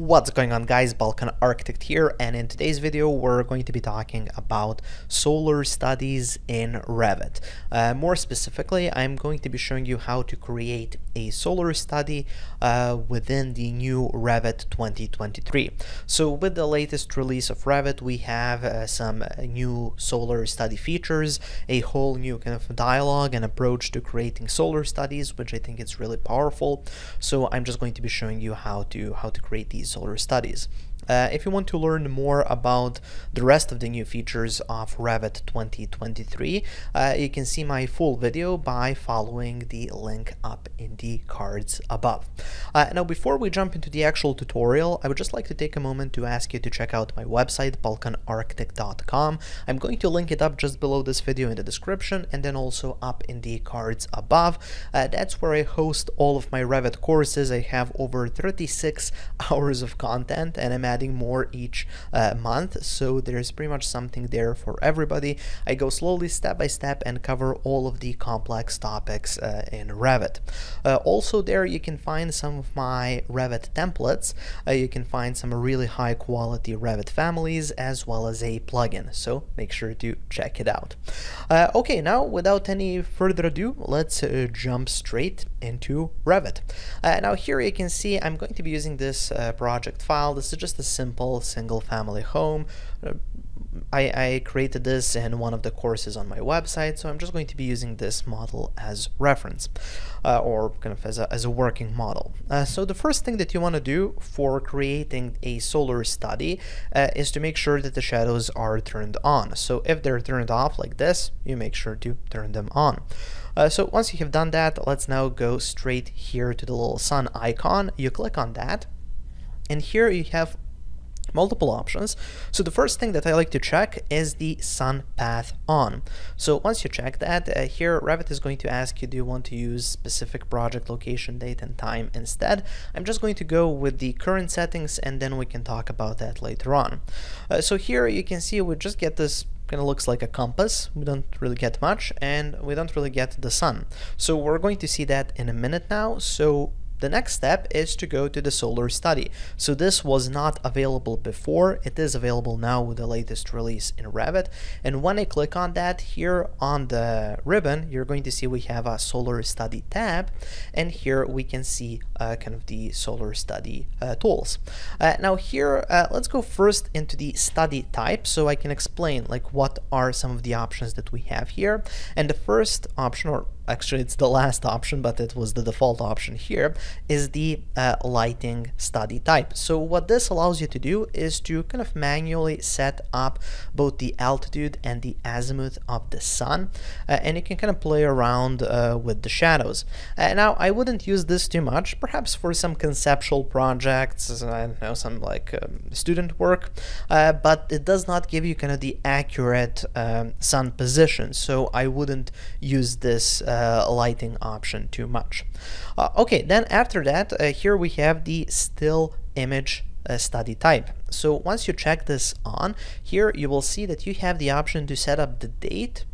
What's going on guys, Balkan Architect here and in today's video we're going to be talking about solar studies in Revit. Uh, more specifically, I'm going to be showing you how to create a solar study uh, within the new Revit 2023. So with the latest release of Revit we have uh, some new solar study features, a whole new kind of dialogue and approach to creating solar studies which I think is really powerful. So I'm just going to be showing you how to how to create these solar studies. Uh, if you want to learn more about the rest of the new features of Revit 2023, uh, you can see my full video by following the link up in the cards above. Uh, now, before we jump into the actual tutorial, I would just like to take a moment to ask you to check out my website, balkanarchitect.com. I'm going to link it up just below this video in the description and then also up in the cards above. Uh, that's where I host all of my Revit courses. I have over 36 hours of content and I'm adding more each uh, month. So there's pretty much something there for everybody. I go slowly step by step and cover all of the complex topics uh, in Revit. Uh, also there you can find some of my Revit templates. Uh, you can find some really high quality Revit families as well as a plugin. So make sure to check it out. Uh, okay now without any further ado let's jump straight into Revit. Now here you can see I'm going to be using this project file. This is just a simple single family home. I, I, created this in one of the courses on my website, so I'm just going to be using this model as reference, uh, or kind of as a, as a working model. Uh, so the first thing that you want to do for creating a solar study uh, is to make sure that the shadows are turned on. So if they're turned off like this, you make sure to turn them on. Uh, so once you have done that, let's now go straight here to the little sun icon. You click on that, and here you have multiple options. So the first thing that I like to check is the sun path on. So once you check that, uh, here Revit is going to ask you, do you want to use specific project location, date and time instead? I'm just going to go with the current settings and then we can talk about that later on. Uh, so here you can see we just get this kind of looks like a compass. We don't really get much and we don't really get the sun. So we're going to see that in a minute now. So the next step is to go to the solar study. So this was not available before, it is available now with the latest release in Revit. And when I click on that here on the ribbon, you're going to see we have a solar study tab. And here we can see uh, kind of the solar study uh, tools. Uh, now here, uh, let's go first into the study type so I can explain like what are some of the options that we have here. And the first option or actually it's the last option, but it was the default option here, is the uh, lighting study type. So what this allows you to do is to kind of manually set up both the altitude and the azimuth of the sun, uh, and you can kind of play around uh, with the shadows. Uh, now, I wouldn't use this too much, perhaps for some conceptual projects, I don't know, some like um, student work, uh, but it does not give you kind of the accurate um, sun position, so I wouldn't use this uh, lighting option too much. Uh, okay, then after that, uh, here we have the still image uh, study type. So once you check this on, here you will see that you have the option to set up the date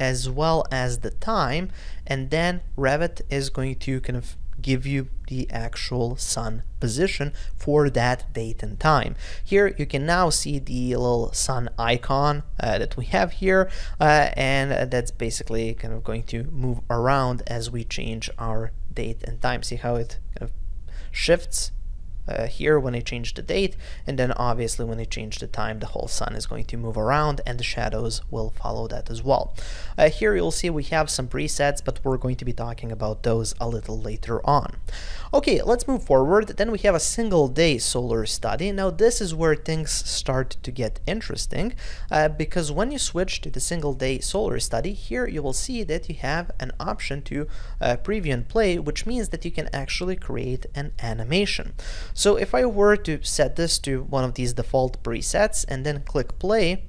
as well as the time, and then Revit is going to kind of give you the actual sun position for that date and time. Here you can now see the little sun icon uh, that we have here uh, and that's basically kind of going to move around as we change our date and time. See how it kind of shifts uh, here when I change the date and then obviously when I change the time the whole sun is going to move around and the shadows will follow that as well. Uh, here you'll see we have some presets but we're going to be talking about those a little later on. Okay let's move forward then we have a single day solar study. Now this is where things start to get interesting uh, because when you switch to the single day solar study here you will see that you have an option to uh, preview and play which means that you can actually create an animation. So if I were to set this to one of these default presets and then click play,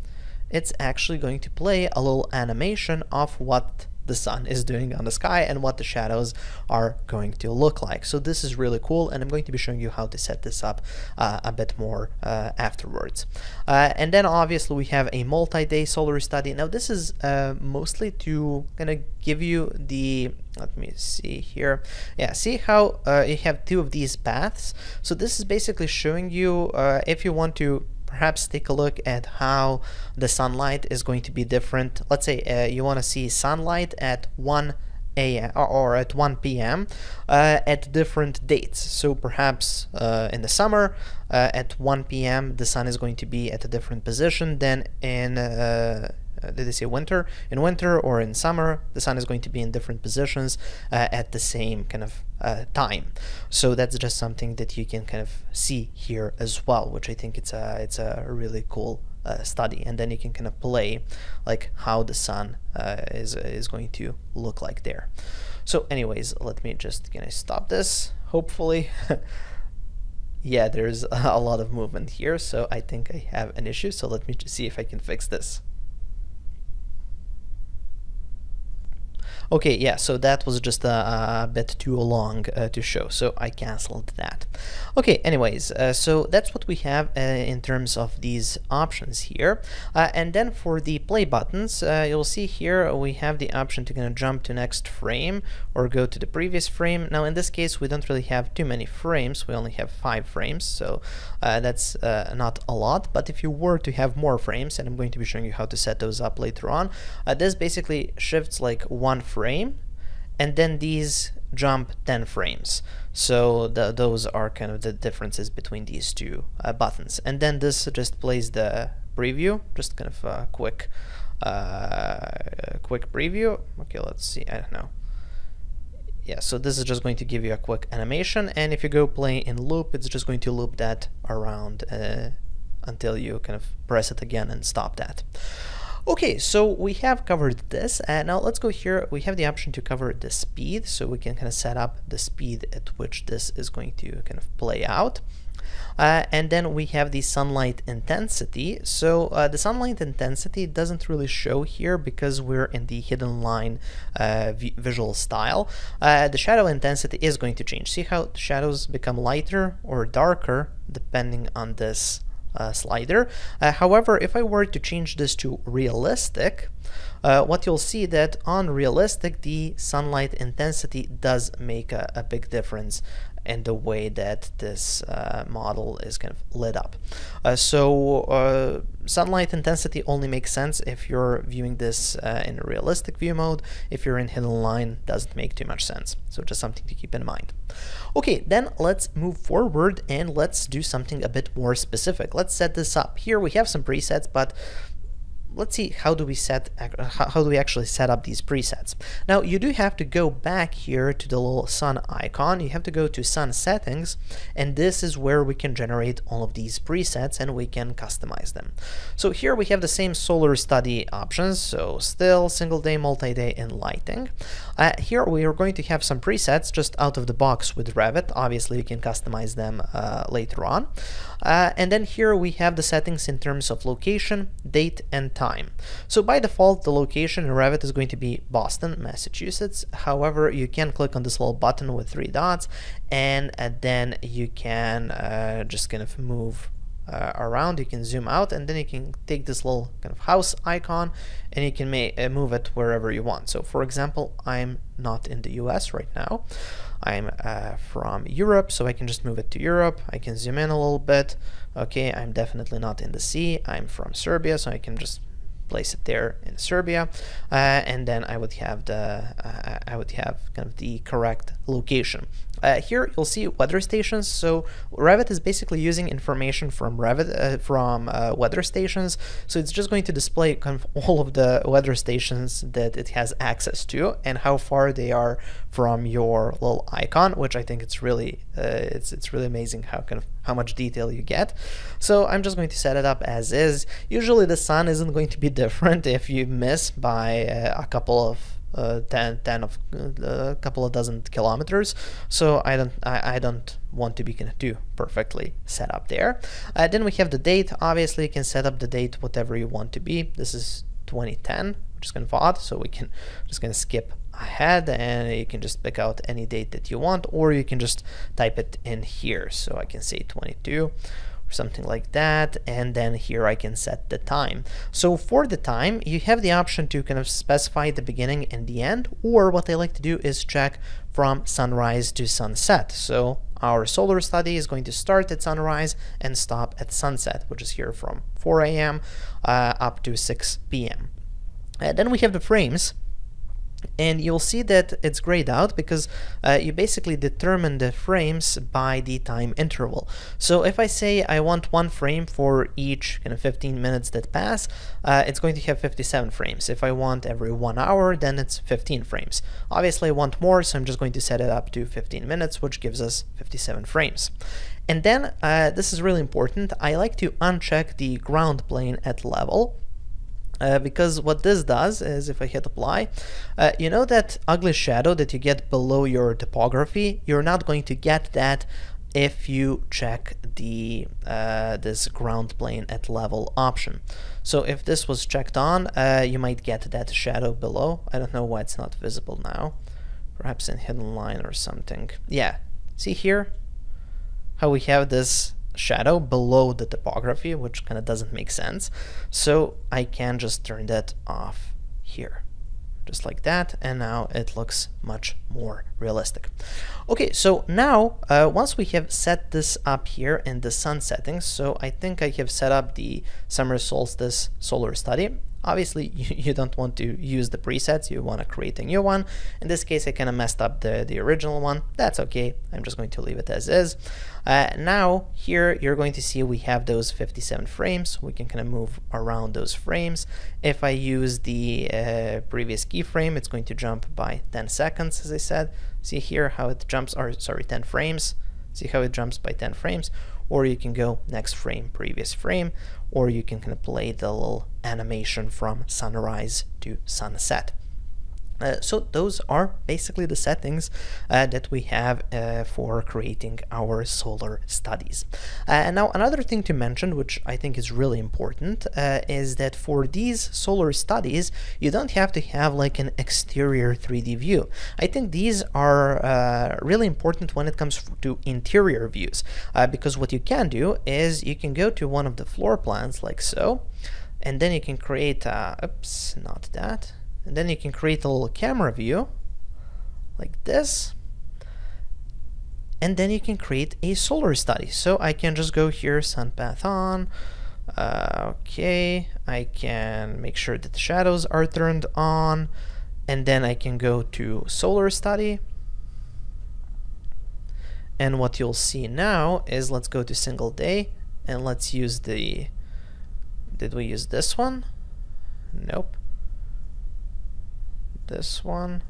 it's actually going to play a little animation of what the sun is doing on the sky and what the shadows are going to look like. So this is really cool and I'm going to be showing you how to set this up uh, a bit more uh, afterwards. Uh, and then obviously we have a multi-day solar study. Now this is uh, mostly to kind of give you the let me see here yeah see how uh, you have two of these paths so this is basically showing you uh, if you want to perhaps take a look at how the sunlight is going to be different. Let's say uh, you want to see sunlight at 1 a.m. or at 1 p.m. Uh, at different dates. So perhaps uh, in the summer uh, at 1 p.m. the sun is going to be at a different position than in uh, did they say winter? In winter or in summer, the sun is going to be in different positions uh, at the same kind of uh, time. So that's just something that you can kind of see here as well, which I think it's a it's a really cool uh, study. And then you can kind of play like how the sun uh, is is going to look like there. So, anyways, let me just kind of stop this. Hopefully. yeah, there's a lot of movement here, so I think I have an issue. So let me just see if I can fix this. Okay, yeah, so that was just a, a bit too long uh, to show, so I cancelled that. Okay, anyways, uh, so that's what we have uh, in terms of these options here. Uh, and then for the play buttons, uh, you'll see here we have the option to kind of jump to next frame or go to the previous frame. Now, in this case, we don't really have too many frames. We only have five frames, so uh, that's not a lot. But if you were to have more frames, and I'm going to be showing you how to set those up later on, this basically shifts like one frame and then these jump 10 frames. So the, those are kind of the differences between these two uh, buttons. And then this just plays the preview just kind of a quick uh, quick preview. Okay let's see I don't know. Yeah so this is just going to give you a quick animation and if you go play in loop it's just going to loop that around uh, until you kind of press it again and stop that Okay, so we have covered this, and now let's go here. We have the option to cover the speed, so we can kind of set up the speed at which this is going to kind of play out. Uh, and then we have the sunlight intensity. So uh, the sunlight intensity doesn't really show here because we're in the hidden line uh, visual style. Uh, the shadow intensity is going to change. See how the shadows become lighter or darker depending on this uh, slider. Uh, however, if I were to change this to realistic, uh, what you'll see that on realistic, the sunlight intensity does make a, a big difference in the way that this uh, model is kind of lit up. Uh, so uh, sunlight intensity only makes sense if you're viewing this uh, in a realistic view mode. If you're in hidden line, doesn't make too much sense. So just something to keep in mind. Okay, then let's move forward and let's do something a bit more specific. Let's set this up. Here we have some presets, but let's see how do we set uh, how do we actually set up these presets? Now you do have to go back here to the little sun icon. You have to go to sun settings and this is where we can generate all of these presets and we can customize them. So here we have the same solar study options. So still single day multi-day and lighting uh, here we are going to have some presets just out of the box with Revit obviously you can customize them uh, later on uh, and then here we have the settings in terms of location, date, and time. So by default, the location in Revit is going to be Boston, Massachusetts. However, you can click on this little button with three dots, and uh, then you can uh, just kind of move uh, around. You can zoom out and then you can take this little kind of house icon and you can uh, move it wherever you want. So for example I'm not in the US right now. I'm uh, from Europe so I can just move it to Europe. I can zoom in a little bit. Okay I'm definitely not in the sea. I'm from Serbia so I can just place it there in Serbia, uh, and then I would have the uh, I would have kind of the correct location. Uh, here you'll see weather stations. So Revit is basically using information from Revit uh, from uh, weather stations. So it's just going to display kind of all of the weather stations that it has access to and how far they are from your little icon, which I think it's really uh, it's it's really amazing how kind of how much detail you get. So I'm just going to set it up as is. Usually the sun isn't going to be different if you miss by uh, a couple of uh, 10, 10 of uh, a couple of dozen kilometers. So I don't I, I don't want to be kind of too perfectly set up there. Uh, then we have the date. Obviously you can set up the date whatever you want to be. This is 2010 which is kind of odd. So we can just gonna skip ahead and you can just pick out any date that you want, or you can just type it in here. So I can say 22 or something like that and then here I can set the time. So for the time you have the option to kind of specify the beginning and the end or what I like to do is check from sunrise to sunset. So our solar study is going to start at sunrise and stop at sunset, which is here from 4 a.m. Uh, up to 6 p.m. Uh, then we have the frames and you'll see that it's grayed out because uh, you basically determine the frames by the time interval. So if I say I want one frame for each kind of 15 minutes that pass, uh, it's going to have 57 frames. If I want every one hour, then it's 15 frames. Obviously I want more, so I'm just going to set it up to 15 minutes, which gives us 57 frames. And then, uh, this is really important, I like to uncheck the ground plane at level uh, because what this does is if I hit apply, uh, you know that ugly shadow that you get below your topography, you're not going to get that if you check the uh, this ground plane at level option. So if this was checked on, uh, you might get that shadow below. I don't know why it's not visible now. Perhaps in hidden line or something. Yeah, see here how we have this shadow below the topography, which kind of doesn't make sense. So I can just turn that off here just like that and now it looks much more realistic okay so now uh, once we have set this up here in the sun settings so I think I have set up the summer solstice solar study Obviously, you, don't want to use the presets, you want to create a new one. In this case, I kind of messed up the, the original one. That's okay, I'm just going to leave it as is. Uh, now, here you're going to see we have those 57 frames. We can kind of move around those frames. If I use the uh, previous keyframe, it's going to jump by 10 seconds, as I said. See here how it jumps, or sorry, 10 frames. See how it jumps by 10 frames? Or you can go next frame, previous frame, or you can kind of play the little animation from sunrise to sunset. Uh, so those are basically the settings uh, that we have uh, for creating our solar studies. Uh, now another thing to mention, which I think is really important, uh, is that for these solar studies, you don't have to have like an exterior 3D view. I think these are uh, really important when it comes to interior views, because what you can do is you can go to one of the floor plans like so, and then you can create, oops, not that, and then you can create a little camera view like this. And then you can create a solar study. So I can just go here, sun path on. Uh, okay, I can make sure that the shadows are turned on. And then I can go to solar study. And what you'll see now is let's go to single day and let's use the, did we use this one? Nope this one.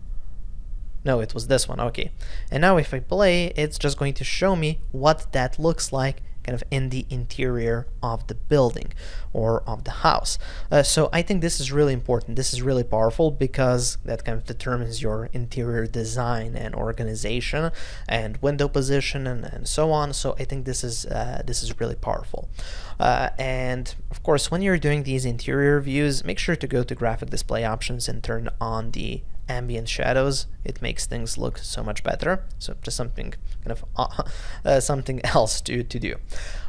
No, it was this one, okay. And now if I play, it's just going to show me what that looks like kind of in the interior of the building or of the house. Uh, so I think this is really important. This is really powerful because that kind of determines your interior design and organization and window position and, and so on. So I think this is uh, this is really powerful. Uh, and of course, when you're doing these interior views, make sure to go to graphic display options and turn on the ambient shadows, it makes things look so much better. So just something kind of uh, uh, something else to, to do.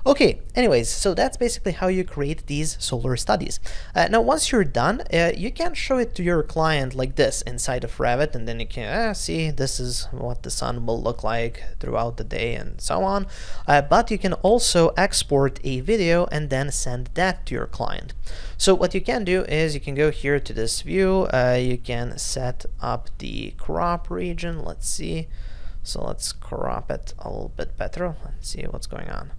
Okay, anyways, so that's basically how you create these solar studies. Uh, now, once you're done, uh, you can show it to your client like this inside of Revit, and then you can uh, see this is what the sun will look like throughout the day and so on. Uh, but you can also export a video and then send that to your client. So what you can do is you can go here to this view, you can set up the crop region. Let's see. So let's crop it a little bit better. Let's see what's going on.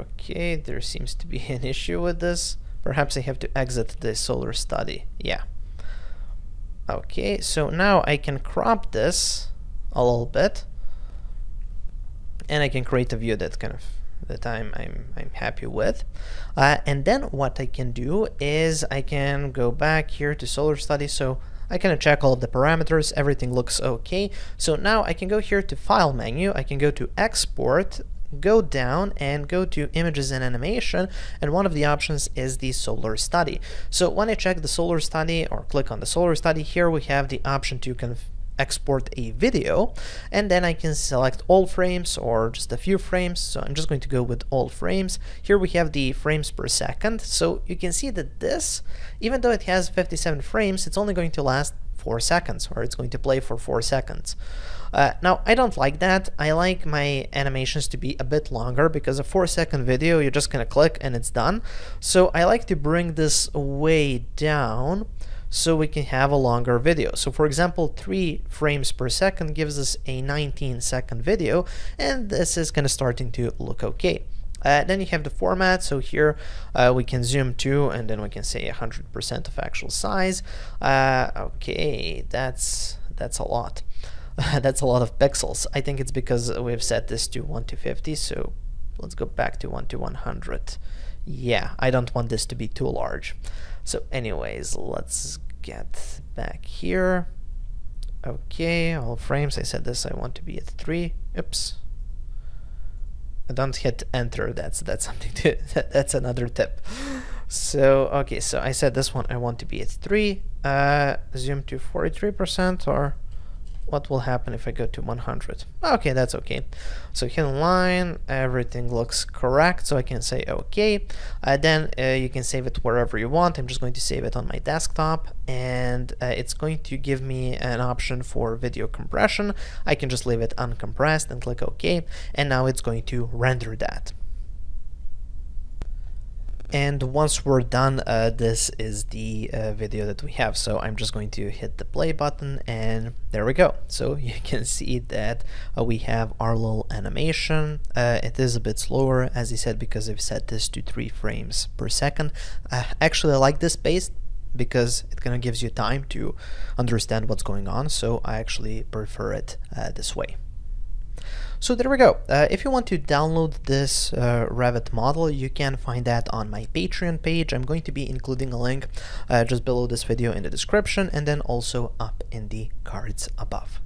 Okay, there seems to be an issue with this. Perhaps I have to exit the solar study. Yeah. Okay, so now I can crop this a little bit. And I can create a view that kind of that I'm, I'm, I'm happy with. Uh, and then what I can do is I can go back here to solar study. So I can check all of the parameters, everything looks okay. So now I can go here to file menu, I can go to export go down and go to images and animation and one of the options is the solar study. So when I check the solar study or click on the solar study here we have the option to can export a video and then I can select all frames or just a few frames. So I'm just going to go with all frames. Here we have the frames per second. So you can see that this even though it has 57 frames it's only going to last 4 seconds or it's going to play for 4 seconds uh, now I don't like that I like my animations to be a bit longer because a 4 second video you're just gonna click and it's done so I like to bring this way down so we can have a longer video. So for example, 3 frames per second gives us a 19 second video, and this is kind of starting to look okay. Uh, then you have the format, so here uh, we can zoom to, and then we can say 100% of actual size. Uh, okay, that's that's a lot. that's a lot of pixels. I think it's because we've set this to 1 to 50, so let's go back to 1 to 100. Yeah, I don't want this to be too large. So anyways, let's get back here. Okay, all frames, I said this, I want to be at 3. Oops. Don't hit enter, that's that's something to, that, that's another tip. So, okay, so I said this one I want to be at 3. Uh, zoom to 43% or what will happen if I go to 100? Okay, that's okay. So hidden line, everything looks correct, so I can say okay. Uh, then uh, you can save it wherever you want. I'm just going to save it on my desktop, and uh, it's going to give me an option for video compression. I can just leave it uncompressed and click OK, and now it's going to render that. And once we're done, uh, this is the uh, video that we have. So I'm just going to hit the play button and there we go. So you can see that uh, we have our little animation. Uh, it is a bit slower, as I said, because I've set this to three frames per second. actually, I like this pace because it kind of gives you time to understand what's going on. So I actually prefer it uh, this way. So there we go. Uh, if you want to download this uh, Revit model, you can find that on my Patreon page. I'm going to be including a link uh, just below this video in the description and then also up in the cards above.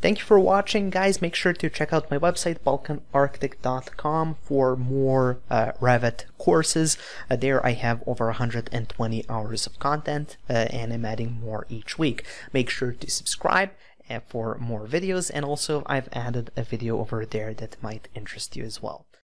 Thank you for watching, guys. Make sure to check out my website, balkanarchitect.com, for more uh, Revit courses. Uh, there I have over 120 hours of content, uh, and I'm adding more each week. Make sure to subscribe Eh, for more videos and also I've added a video over there that might interest you as well.